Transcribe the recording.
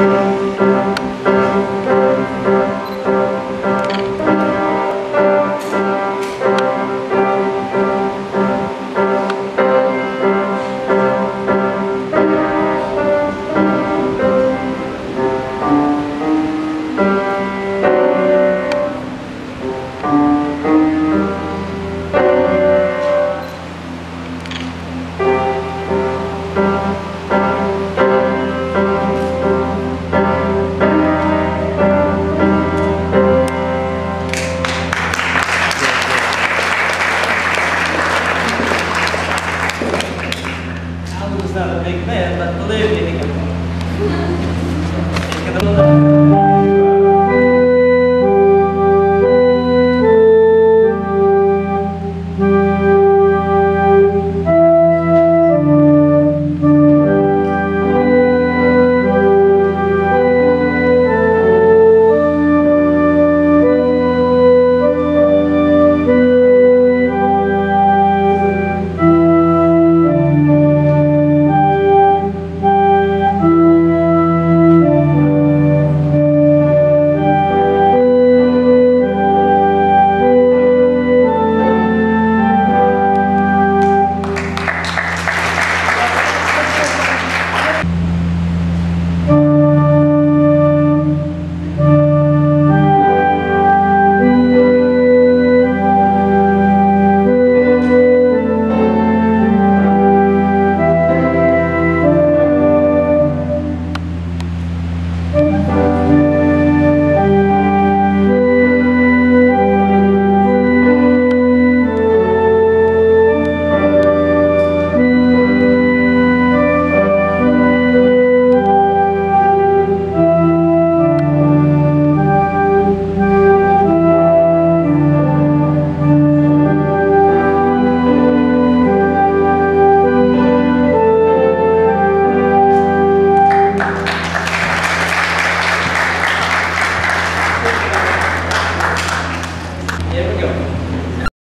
Alan's not big